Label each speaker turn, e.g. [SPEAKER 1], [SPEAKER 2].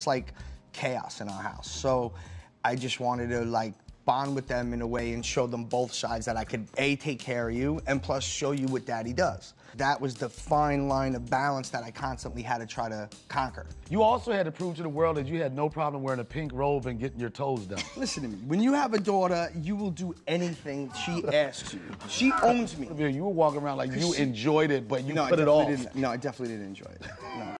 [SPEAKER 1] It's like chaos in our house. So I just wanted to like bond with them in a way and show them both sides that I could A, take care of you, and plus show you what daddy does. That was the fine line of balance that I constantly had to try to conquer.
[SPEAKER 2] You also had to prove to the world that you had no problem wearing a pink robe and getting your toes done.
[SPEAKER 1] Listen to me. When you have a daughter, you will do anything she asks you. She owns me.
[SPEAKER 2] You were walking around like you
[SPEAKER 1] She-
[SPEAKER 2] enjoyed it, but you
[SPEAKER 1] no,
[SPEAKER 2] put it
[SPEAKER 1] definitely
[SPEAKER 2] off.
[SPEAKER 1] Didn't, no, I definitely didn't enjoy it.